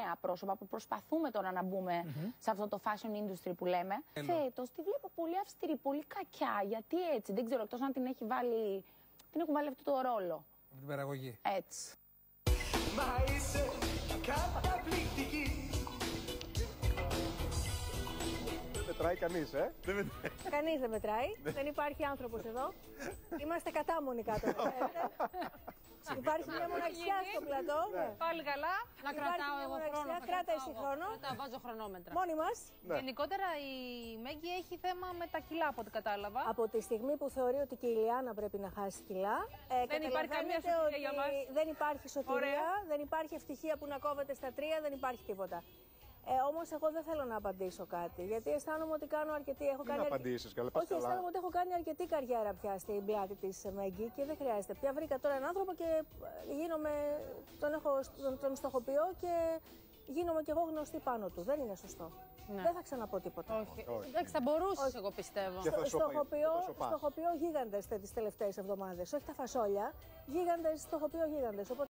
νέα πρόσωπα που προσπαθούμε τώρα να μπουμε σε αυτό το fashion industry που λέμε. Φέτο τη βλέπω πολύ αυστηρή, πολύ κακιά. Γιατί έτσι, δεν ξέρω, εκτός αν την έχει βάλει. Την έχουν βάλει αυτό το ρόλο. Από την παραγωγή. Έτσι. Μα είσαι καταπληκτική Δεν μετράει κανείς, ε; Κανείς δεν μετράει. δεν υπάρχει άνθρωπος εδώ. Είμαστε κατάμονοι κάτω. εδώ, ξέρετε. Υπάρχει μια μοναξιά στο πλατό. Πάλι καλά. Να Υπάρχει κρατάω μια εγώ μοναξιά. χρόνο. θα Κράτα κρατάω εσύ εγώ. χρόνο. Κρατάω, βάζω χρονόμετρα. Μόνοι μας. Ναι. Γενικότερα η Μέγκη έχει θέμα με τα κιλά από ό,τι κατάλαβα. Από τη στιγμή που θεωρεί ότι και η Ηλιάνα πρέπει να χάσει κιλά, ε, Δεν υπάρχει καμία καταλαβαίνετε σωτηρία ότι για μας. Δεν υπάρχει σωτηρία, Ωραία. δεν υπάρχει ευτυχία που να κόβεται στα τρία, δεν υπάρχει τίποτα. Ε, Όμως, εγώ δεν θέλω να απαντήσω κάτι. Γιατί αισθάνομαι ότι κάνω αρκετή. Έχω Μην κάνει αρκε- απαντήσεις, καλά, πας Όχι, καλά. αισθάνομαι ότι έχω κάνει αρκετή καριέρα πια στην πλάτη της Μέγκη και δεν χρειάζεται. Πια βρήκα τώρα έναν άνθρωπο και ε, γίνομαι. Τον, έχω, τον, τον στοχοποιώ και γίνομαι κι εγώ γνωστή πάνω του. Δεν είναι σωστό. Ναι. Δεν θα ξαναπώ τίποτα. Όχι. Εντάξει, θα μπορούσε, εγώ πιστεύω. Και θα Στο- σοπα- Στοχοποιώ, και θα σοπάς. στοχοποιώ γίγαντες τις τελευταίες εβδομάδες. Όχι τα φασόλια. Γίγαντες, στοχοποιώ γίγαντες. Οπότε